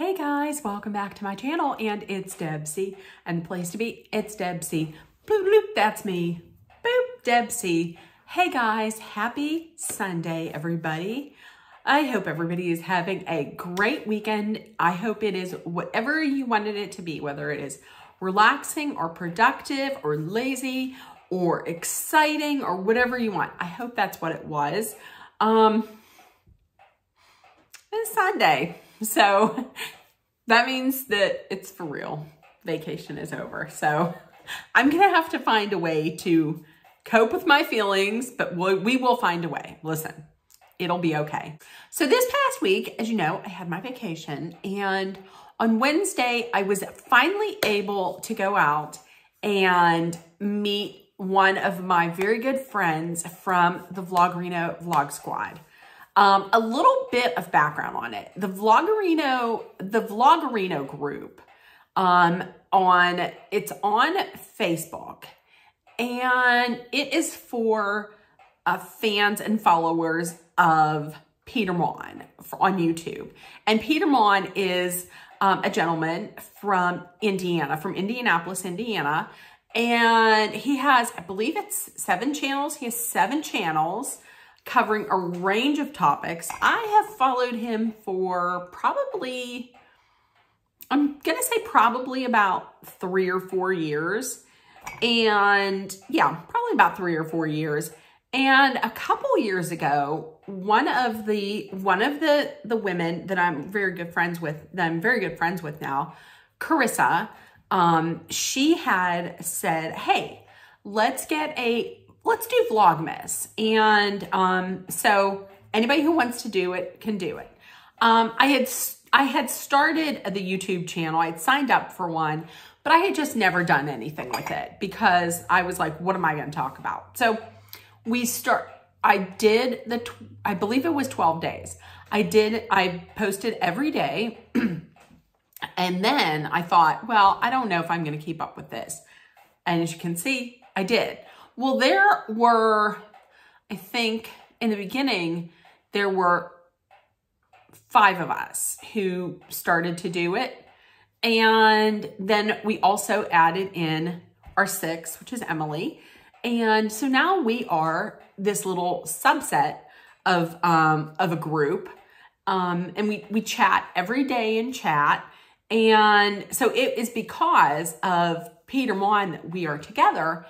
Hey guys, welcome back to my channel and it's Debsy and the place to be, it's Debsy. Bloop, bloop, that's me. Boop, Debsy. Hey guys, happy Sunday everybody. I hope everybody is having a great weekend. I hope it is whatever you wanted it to be, whether it is relaxing or productive or lazy or exciting or whatever you want. I hope that's what it was. Um, it's Sunday. So that means that it's for real. Vacation is over. So I'm going to have to find a way to cope with my feelings, but we will find a way. Listen, it'll be okay. So this past week, as you know, I had my vacation and on Wednesday, I was finally able to go out and meet one of my very good friends from the Vloggerino Vlog Squad. Um, a little bit of background on it. The Vloggerino, the Vloggerino group um, on, it's on Facebook and it is for uh, fans and followers of Peter Monn on YouTube. And Peter Monn is um, a gentleman from Indiana, from Indianapolis, Indiana. And he has, I believe it's seven channels. He has seven channels covering a range of topics. I have followed him for probably, I'm going to say probably about three or four years. And yeah, probably about three or four years. And a couple years ago, one of the one of the the women that I'm very good friends with, that I'm very good friends with now, Carissa, um, she had said, "Hey, let's get a let's do Vlogmas. And um, so anybody who wants to do it can do it. Um, I had I had started the YouTube channel. I had signed up for one, but I had just never done anything with it because I was like, what am I going to talk about? So we start, I did the, I believe it was 12 days. I did, I posted every day. and then I thought, well, I don't know if I'm going to keep up with this. And as you can see, I did. Well, there were, I think in the beginning, there were five of us who started to do it. And then we also added in our six, which is Emily. And so now we are this little subset of, um, of a group. Um, and we, we chat every day in chat. And so it is because of Peter Monn that we are together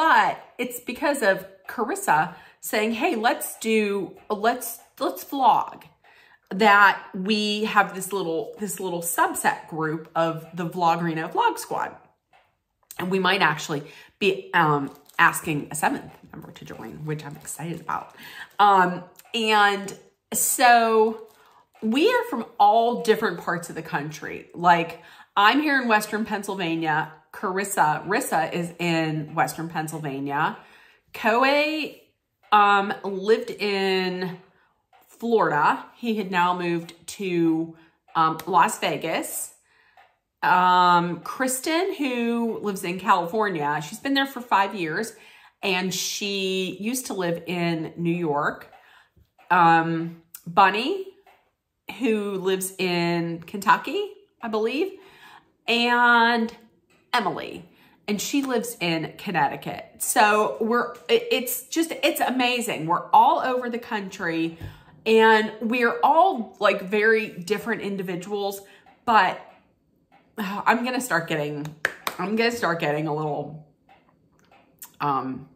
but it's because of Carissa saying, hey, let's do, let's, let's vlog that we have this little, this little subset group of the Vloggerino Vlog Squad. And we might actually be um, asking a seventh member to join, which I'm excited about. Um, and so we are from all different parts of the country. Like I'm here in Western Pennsylvania. Carissa, Ryssa is in Western Pennsylvania. Koe um, lived in Florida. He had now moved to um, Las Vegas. Um, Kristen, who lives in California, she's been there for five years and she used to live in New York. Um, Bunny, who lives in Kentucky, I believe. And Emily and she lives in Connecticut. So we're, it's just, it's amazing. We're all over the country and we're all like very different individuals, but I'm going to start getting, I'm going to start getting a little, um,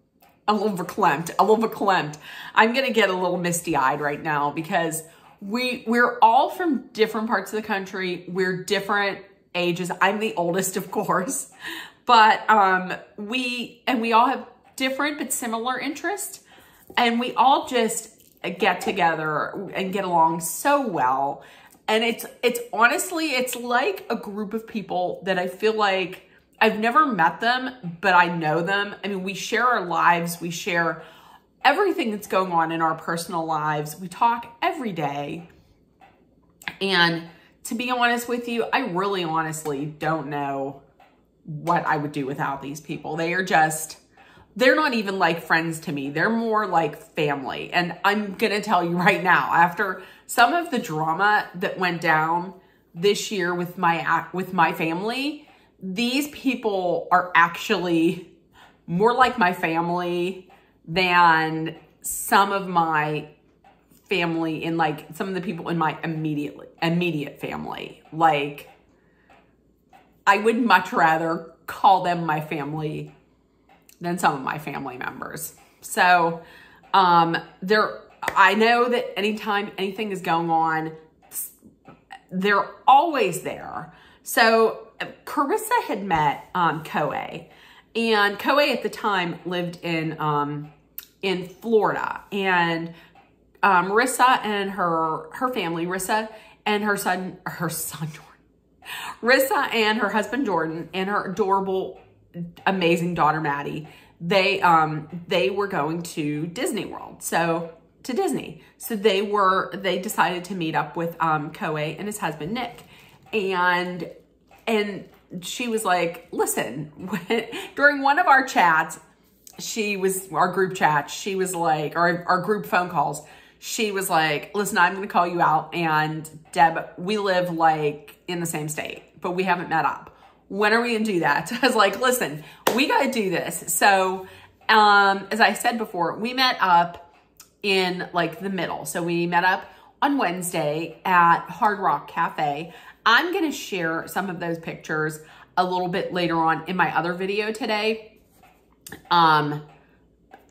a little verklempt, a little verklempt. I'm going to get a little misty eyed right now because we, we're all from different parts of the country. We're different ages. I'm the oldest, of course, but um, we, and we all have different but similar interests. And we all just get together and get along so well. And it's, it's honestly, it's like a group of people that I feel like I've never met them, but I know them. I mean, we share our lives. We share everything that's going on in our personal lives. We talk every day. And to be honest with you, I really honestly don't know what I would do without these people. They are just, they're not even like friends to me. They're more like family. And I'm going to tell you right now, after some of the drama that went down this year with my with my family, these people are actually more like my family than some of my family in like some of the people in my immediate immediate family. Like I would much rather call them my family than some of my family members. So um there I know that anytime anything is going on, they're always there. So Carissa had met um Koe and Koe at the time lived in um in Florida and um, Ryssa and her her family, Ryssa and her son, her son Jordan, Ryssa and her husband Jordan and her adorable, amazing daughter Mady. They um they were going to Disney World, so to Disney. So they were they decided to meet up with um Koe and his husband Nick, and and she was like, listen, during one of our chats, she was our group chat. She was like, or our group phone calls she was like, listen, I'm going to call you out. And Deb, we live like in the same state, but we haven't met up. When are we going to do that? I was like, listen, we got to do this. So, um, as I said before, we met up in like the middle. So we met up on Wednesday at Hard Rock Cafe. I'm going to share some of those pictures a little bit later on in my other video today. Um,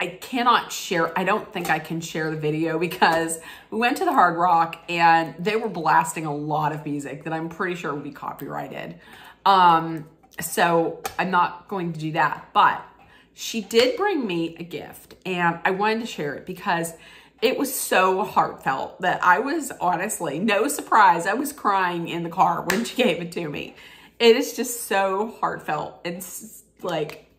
I cannot share, I don't think I can share the video because we went to the Hard Rock and they were blasting a lot of music that I'm pretty sure would be copyrighted. Um, so I'm not going to do that, but she did bring me a gift and I wanted to share it because it was so heartfelt that I was honestly, no surprise, I was crying in the car when she gave it to me. It is just so heartfelt. It's like,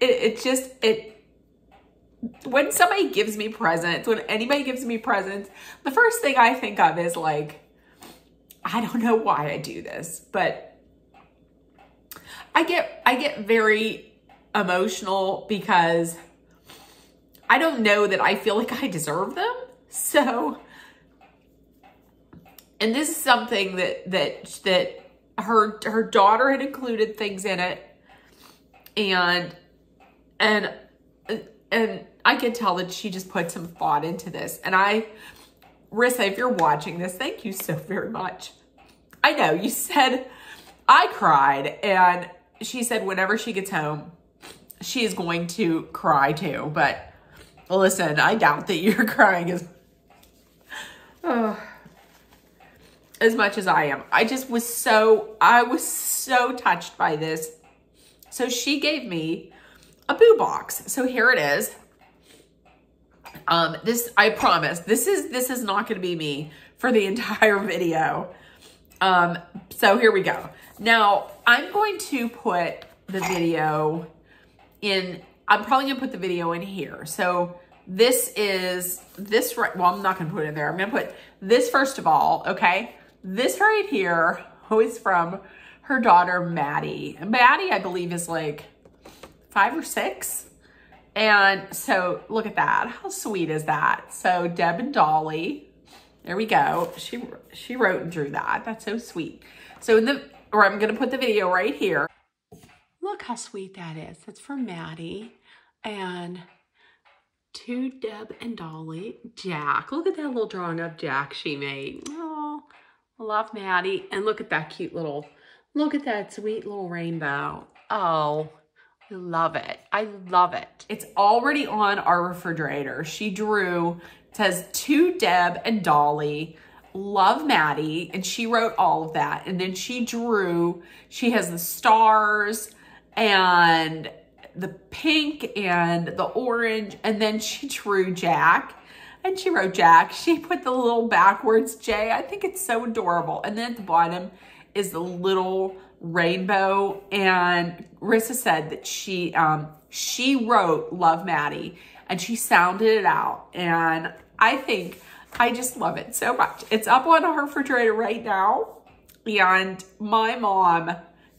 it, it just, it, when somebody gives me presents, when anybody gives me presents, the first thing I think of is like, I don't know why I do this, but I get, I get very emotional because I don't know that I feel like I deserve them. So, and this is something that, that, that her, her daughter had included things in it and and and I could tell that she just put some thought into this. And I, Ryssa, if you're watching this, thank you so very much. I know you said I cried, and she said whenever she gets home, she is going to cry too. But listen, I doubt that you're crying as oh, as much as I am. I just was so I was so touched by this. So she gave me a boo box. So here it is. Um, this, I promise, this is, this is not going to be me for the entire video. Um, so here we go. Now I'm going to put the video in, I'm probably gonna put the video in here. So this is, this right, well, I'm not gonna put it in there. I'm gonna put this first of all, okay? This right here, who is from her daughter, Mady. Mady, I believe is like five or six. And so look at that. How sweet is that? So Deb and Dolly, there we go. She, she wrote and drew that. That's so sweet. So in the, or I'm going to put the video right here. Look how sweet that is. That's for Mady and to Deb and Dolly. Jack, look at that little drawing of Jack she made. Oh, love Mady. And look at that cute little, look at that sweet little rainbow. Oh, Love it. I love it. It's already on our refrigerator. She drew, says to Deb and Dolly, love Mady. And she wrote all of that. And then she drew, she has the stars and the pink and the orange. And then she drew Jack and she wrote Jack. She put the little backwards J. I think it's so adorable. And then at the bottom is the little rainbow. And Ryssa said that she um she wrote Love Mady and she sounded it out. And I think I just love it so much. It's up on her refrigerator right now. And my mom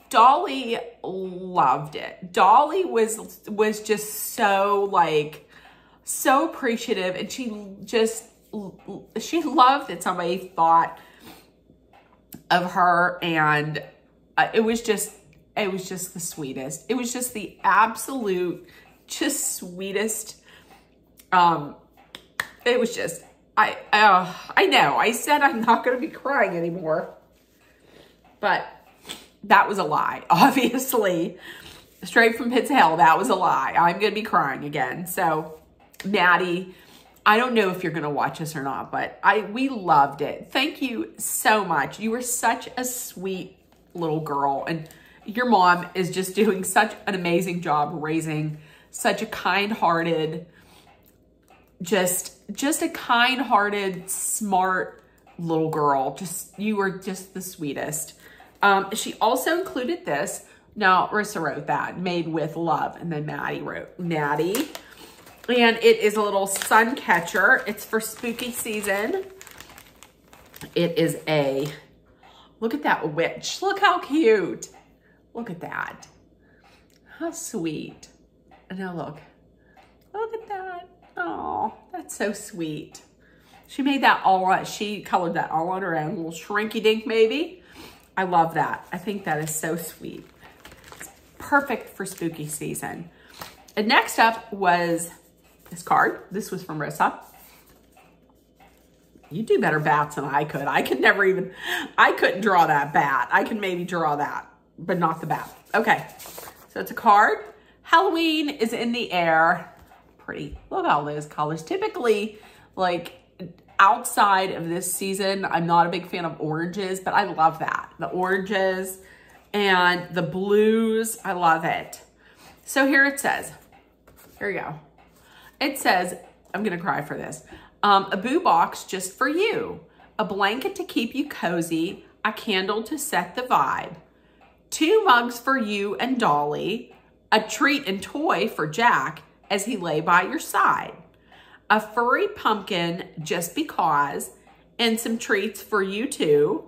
Dolly loved it. Dolly was was just so like so appreciative. And she just, she loved that somebody thought of her and uh, it was just, it was just the sweetest. It was just the absolute, just sweetest. Um, it was just, I, uh, I know I said I'm not going to be crying anymore, but that was a lie. Obviously, straight from pits of hell, that was a lie. I'm going to be crying again. So Mady, I don't know if you're going to watch us or not, but I we loved it. Thank you so much. You were such a sweet little girl and your mom is just doing such an amazing job raising such a kind-hearted just just a kind-hearted, smart little girl. Just you were just the sweetest. Um, she also included this. Now, Ryssa wrote that, made with love, and then Mady wrote Mady. And it is a little sun catcher. It's for spooky season. It is a, look at that witch. Look how cute. Look at that. How sweet. And now look, look at that. Oh, that's so sweet. She made that all, she colored that all on her own, little shrinky dink maybe. I love that. I think that is so sweet. It's perfect for spooky season. And next up was this card. This was from Ryssa. You do better bats than I could. I could never even, I couldn't draw that bat. I can maybe draw that, but not the bat. Okay, so it's a card. Halloween is in the air. Pretty. Look at all those colors. Typically, like outside of this season, I'm not a big fan of oranges, but I love that. The oranges and the blues, I love it. So here it says, here we go. It says, I'm to cry for this. Um, a boo box just for you. A blanket to keep you cozy. A candle to set the vibe. Two mugs for you and Dolly. A treat and toy for Jack as he lay by your side. A furry pumpkin just because. And some treats for you too.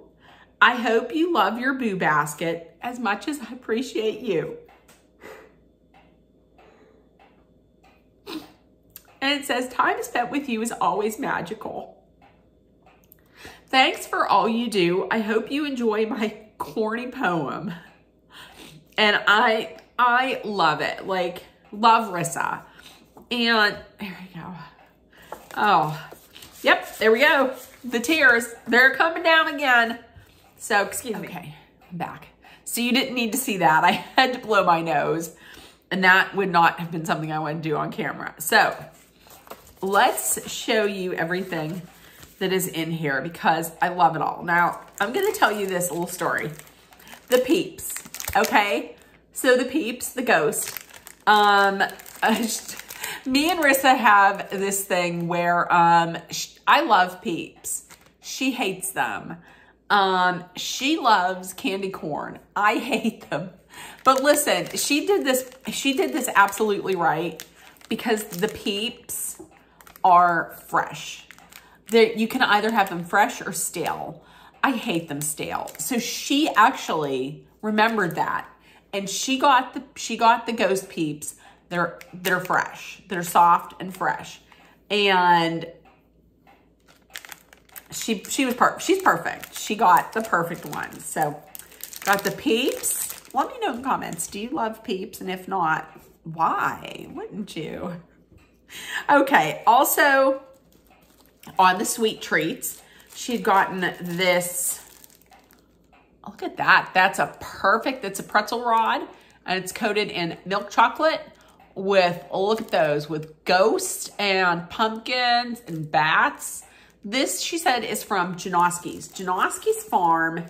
I hope you love your boo basket as much as I appreciate you. And it says, time spent with you is always magical. Thanks for all you do. I hope you enjoy my corny poem. And I, I love it. Like, love Ryssa. And there we go. Oh, yep, there we go. The tears, they're coming down again. So, excuse okay, me. Okay, I'm back. So you didn't need to see that. I had to blow my nose. And that would not have been something I want to do on camera. So, let's show you everything that is in here because I love it all. Now, I'm going to tell you this little story. The Peeps, okay? So the Peeps, the ghost, um, me and Ryssa have this thing where um, I love Peeps. She hates them. Um, she loves candy corn. I hate them. But listen, she did this, she did this absolutely right because the Peeps are fresh. They're, you can either have them fresh or stale. I hate them stale. So she actually remembered that and she got the she got the ghost peeps. They're they're fresh. They're soft and fresh. And she she was per she's perfect. She got the perfect one. So got the peeps. Let me know in comments. Do you love peeps? And if not, why wouldn't you? Okay, also on the sweet treats, she'd gotten this, look at that. That's a perfect, that's a pretzel rod and it's coated in milk chocolate with, look at those, with ghosts and pumpkins and bats. This, she said, is from Janoski's. Janoski's farm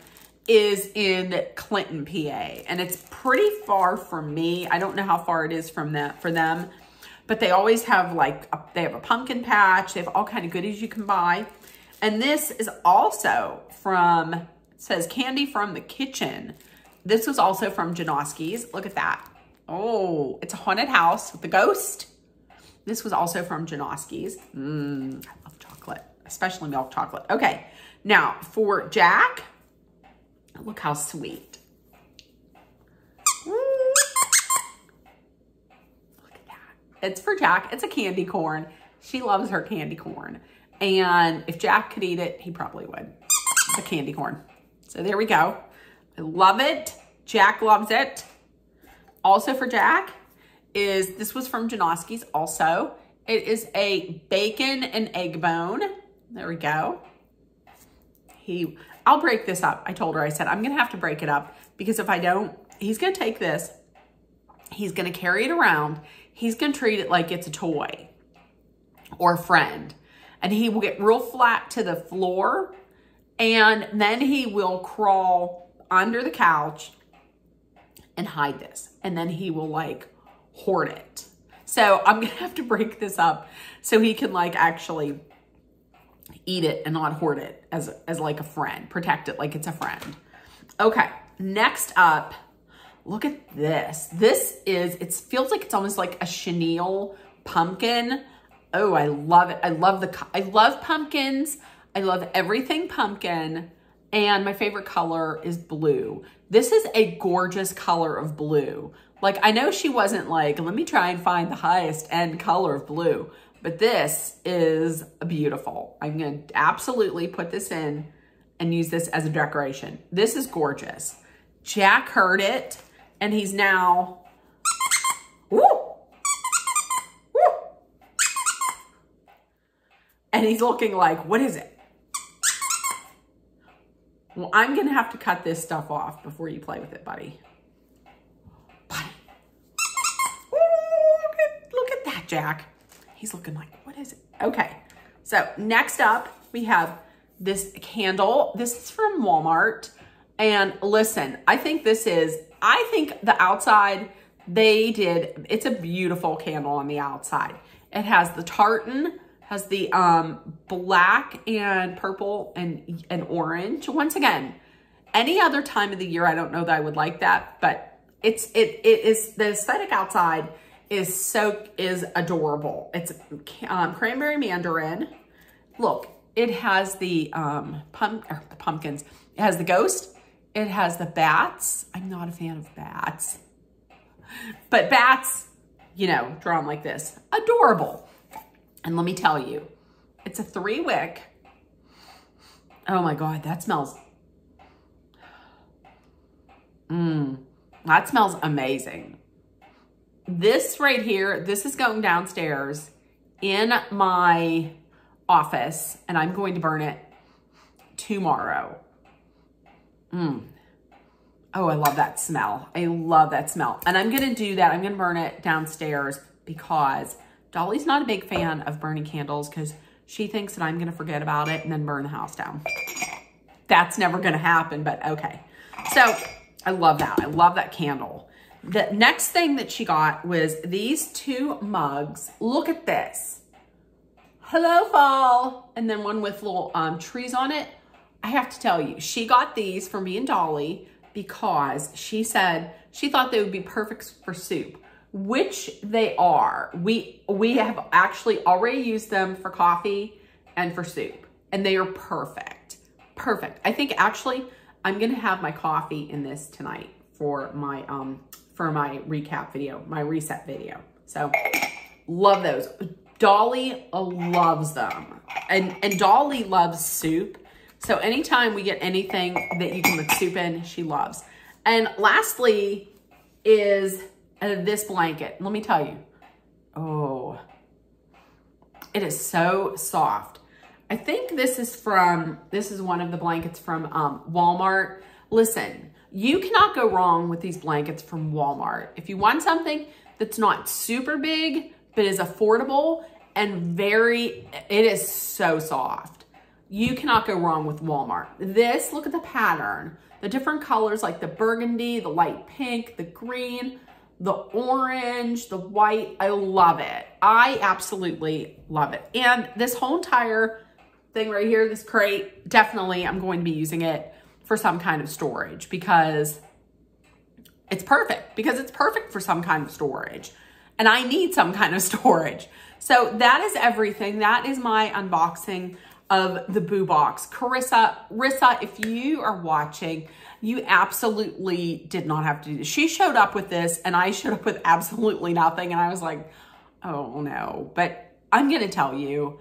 is in Clinton, PA, and it's pretty far from me. I don't know how far it is from that for them, but they always have like, a, they have a pumpkin patch. They have all kind of goodies you can buy. And this is also from, says Candy from the Kitchen. This was also from Janoski's. Look at that. Oh, it's a haunted house with a ghost. This was also from Janoski's. Mmm, I love chocolate, especially milk chocolate. Okay, now for Jack, look how sweet. It's for Jack. It's a candy corn. She loves her candy corn. And if Jack could eat it, he probably would. The candy corn. So there we go. I love it. Jack loves it. Also for Jack is, this was from Janoski's also. It is a bacon and egg bone. There we go. He, I'll break this up. I told her, I said, I'm going to have to break it up because if I don't, he's going to take this, he's going to carry it around. He's going to treat it like it's a toy or a friend. And he will get real flat to the floor and then he will crawl under the couch and hide this. And then he will like hoard it. So I'm gonna have to break this up so he can like actually eat it and not hoard it as, as like a friend, protect it like it's a friend. Okay, next up, look at this. This is, it feels like it's almost like a chenille pumpkin. Oh, I love it. I love the, I love pumpkins. I love everything pumpkin. And my favorite color is blue. This is a gorgeous color of blue. Like, I know she wasn't like, let me try and find the highest end color of blue, but this is beautiful. I'm going to absolutely put this in and use this as a decoration. This is gorgeous. Jack heard it and he's now, woo, woo. And he's looking like, what is it? Well, I'm to have to cut this stuff off before you play with it, buddy. Buddy. Look, at, look at that, Jack. He's looking like, what is it? Okay, so next up, we have this candle. This is from Walmart. And listen, I think this is, I think the outside, they did, it's a beautiful candle on the outside. It has the tartan, has the um, black and purple and, and orange. Once again, any other time of the year, I don't know that I would like that, but it's, it, it is, the aesthetic outside is so, is adorable. It's um, cranberry mandarin. Look, it has the um, pump, the pumpkins. It has the ghost. It has the bats. I'm not a fan of bats, but bats, you know, drawn like this, adorable. And let me tell you, it's a three wick. Oh my God, that smells. Mmm, that smells amazing. This right here, this is going downstairs in my office and I'm going to burn it tomorrow. Mmm. Oh, I love that smell. I love that smell. And I'm going to do that. I'm going to burn it downstairs because Dolly's not a big fan of burning candles because she thinks that I'm going to forget about it and then burn the house down. That's never going to happen, but okay. So I love that. I love that candle. The next thing that she got was these two mugs. Look at this. Hello, fall. And then one with little um, trees on it. I have to tell you, she got these for me and Dolly because she said she thought they would be perfect for soup which they are. We, we have actually already used them for coffee and for soup, and they are perfect. Perfect. I think actually I'm going to have my coffee in this tonight for my, um, for my recap video, my reset video. So love those. Dolly loves them and, and Dolly loves soup. So anytime we get anything that you can put soup in, she loves. And lastly is uh, this blanket. Let me tell you. Oh, it is so soft. I think this is from, this is one of the blankets from um, Walmart. Listen, you cannot go wrong with these blankets from Walmart. If you want something that's not super big, but is affordable and very, it is so soft. You cannot go wrong with Walmart. This, look at the pattern. The different colors like the burgundy, the light pink, the green, the orange, the white. I love it. I absolutely love it. And this whole entire thing right here, this crate, definitely I'm going to be using it for some kind of storage because it's perfect because it's perfect for some kind of storage and I need some kind of storage. So that is everything. That is my unboxing of the Boo Box. Carissa, Ryssa, if you are watching, you absolutely did not have to do this. She showed up with this and I showed up with absolutely nothing. And I was like, oh no. But I'm going to tell you,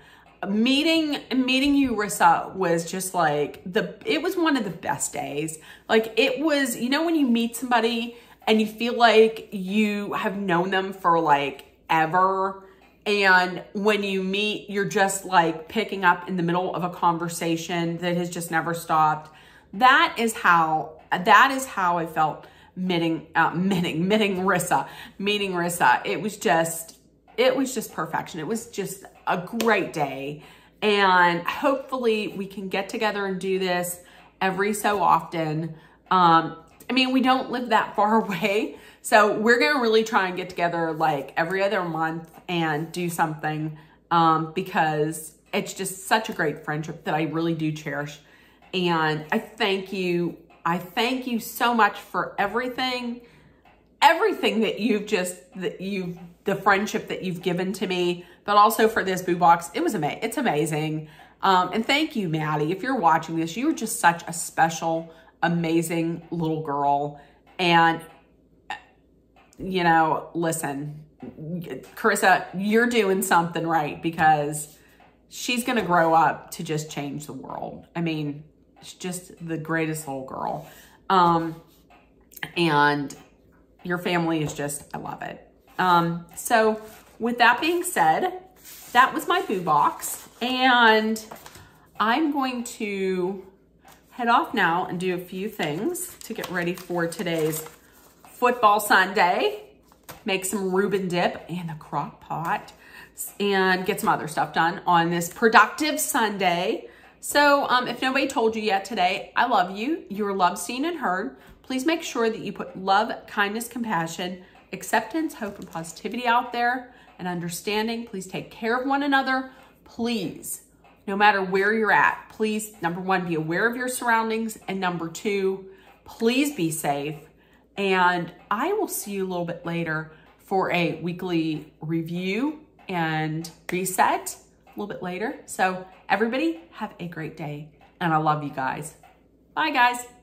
meeting meeting you Ryssa was just like the it was one of the best days. Like it was, you know when you meet somebody and you feel like you have known them for like ever and when you meet you're just like picking up in the middle of a conversation that has just never stopped. That is how that is how I felt meeting uh, meeting meeting Ryssa, meeting Ryssa. It was just it was just perfection. It was just a great day. And hopefully we can get together and do this every so often. Um, I mean, we don't live that far away. So we're going to really try and get together like every other month and do something um, because it's just such a great friendship that I really do cherish. And I thank you. I thank you so much for everything, everything that you've just, that you've the friendship that you've given to me, but also for this boo box. It was amazing. It's amazing. Um, and thank you, Mady. If you're watching this, you're just such a special, amazing little girl. And, you know, listen, Carissa, you're doing something right because she's going to grow up to just change the world. I mean, she's just the greatest little girl. Um, and your family is just, I love it. Um, so with that being said, that was my boo box. And I'm going to head off now and do a few things to get ready for today's football Sunday. Make some Reuben dip in the crock pot and get some other stuff done on this productive Sunday. So um, if nobody told you yet today, I love you. You're loved, seen, and heard. Please make sure that you put love, kindness, compassion, acceptance, hope, and positivity out there and understanding. Please take care of one another. Please, no matter where you're at, please, number one, be aware of your surroundings. And number two, please be safe. And I will see you a little bit later for a weekly review and reset a little bit later. So everybody have a great day and I love you guys. Bye guys.